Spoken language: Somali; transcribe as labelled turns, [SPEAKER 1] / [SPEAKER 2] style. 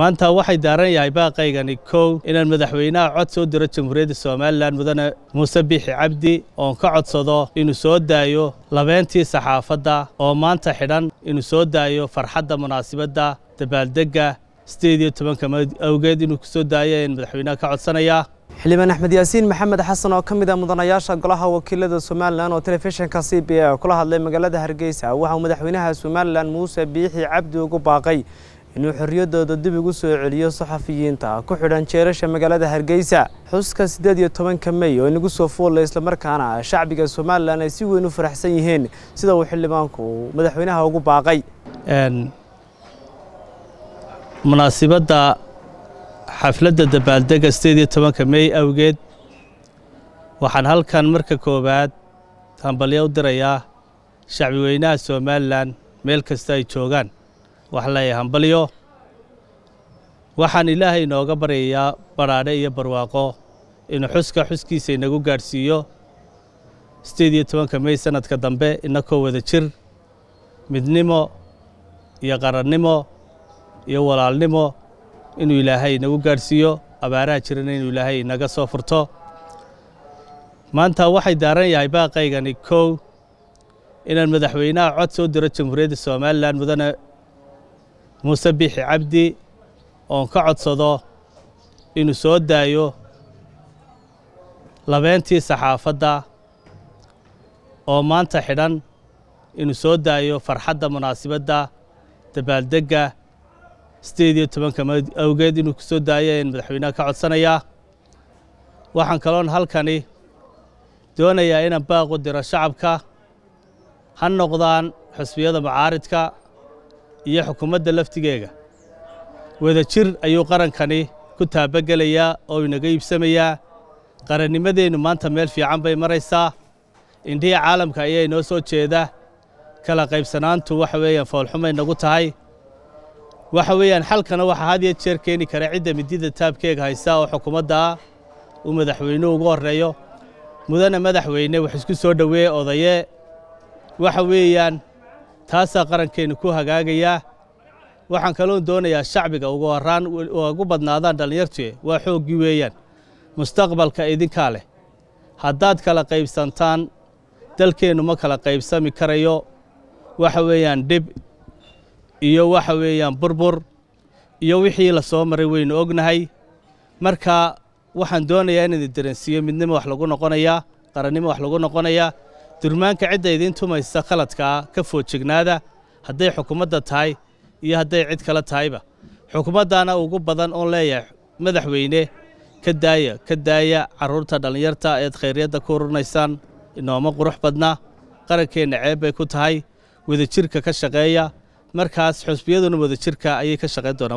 [SPEAKER 1] maanta waxay daaran yahay baaqaygani kow inaan madaxweynaha cod soo diro jamhuuriyadda somalilan mudane muuse biixi cabdi oon ka codsado inuu soo daayo labeentii saxaafadda oo maanta xidhan inuu soo daayo farxadda munaasibadda dabaaldegga sideed iyo tobanka awgeed inuu ku soo daayo ayaan madaxweynaha ka codsanayaa.
[SPEAKER 2] Xildhibaan axmed yaasiin maxamed xasan oo ka mid ah mudanayaasha golaha wakiilada somalilan oo telefishinka c b a kula hadlay magaalada hargeysa waxa uu madaxweynaha somalilan muuse biixi cabdi ugu baaqay inuu xorriyaddooda dib ugu soo celiyo saxafiyiinta ku xidhan jeerasha magaalada hargeysa. Xuska siddeed iyo tobanka mey oo inagu soo foollay islamarkaana shacbiga somalilan ay si weyn u faraxsan yihiin sida uu xildhibaanku madaxweynaha ugu baaqay.
[SPEAKER 1] Munaasibadda xafladda dabaaldegga sideed iyo tobanka mey awgeed waxaan halkan marka koowaad hambalyo u dirayaa shacbi weynaha somalilan meel kasta ay joogaan waxaan hambalyo waxaan ilaahay inooga baryayaa badhaadhe iyo barwaaqo inuu xuska xuskiisa inagu gaadhsiiyo. Sideed iyo tobanka mey sanadka dambe inakoo wada jir. Midnimo iyo qarannimo iyo walaalnimo inuu ilaahay inagu gaadhsiiyo. Abaaraha jirana inuu ilaahay inaga soo furto. Maanta waxay daaran yahay baaqaygani kow inaan madaxweynaha cod soo diro jamhuuriyadda somalilan mudane muuse biixi cabdi oon ka codsado inuu soo daayo labeentii saxaafadda oo maanta xidhan inuu soo daayo farxadda munaasibadda dabaaldegga sideed iyo tobanka awgeed inuu ku soo daayo ayaan madaxweynaha ka codsanayaa waxaan kaloon halkani doonayaa inaan baaq u diro shacabka ha noqdaan xusbiyada mucaaridka iyo xukuumadda laftigeega. Wada jir ayuu qarankani ku taabagelayaa oo inaga iibsamayaa. Qarannimadeennu maanta meel fiican bay maraysaa. Indhihii caalamka ayaa inoo soo jeeda. Kala qaybsanaantu waxa weeyaan foolxumay nagu tahay. Waxa weeyaan xalkana waxaa had iyo jeer keeni kara cidda midida taabkeega haysa oo xukuumadda ah uu madaxweynuhu ugu horreeyo. Mudane madaxweyne wax isku soo dhoweeye odaye waxa weeyaan taasaa qarankeennu ku hagaagayaa waxaan kaloon doonayaa shacbiga ugu horraan ugu badnaadaan dhallinyartu waa xooggii weeyaan. Mustaqbalka idinkaa leh. Haddaad kala qaybsantaan dalkeennu ma kala qaybsami karayo. Waxa weeyaan dhib iyo waxa weeyaan burbur iyo wixii la soo maray waynu ognahay. Marka waxaan doonayaa inaan idaransiiyo midnimo wax lagu noqonayaa qarannimo wax lagu noqonayaa durmaanka cidda idiin tumaysa khaladkaa ka foojignaada hadday xukuumadda tahay iyo hadday cid kale tahayba. Xukuumaddaana ugu badan oon leeyahay madaxweyne ka daaya ka daaya carruurta dhallinyarta eed khayryadda ku ururnaysaan inooma qurux badna qarankeenna ceeb bay ku tahay wadajirka ka shaqeeya markaas xusbiyaduna wadajirka ayay ka shaqayn doonaan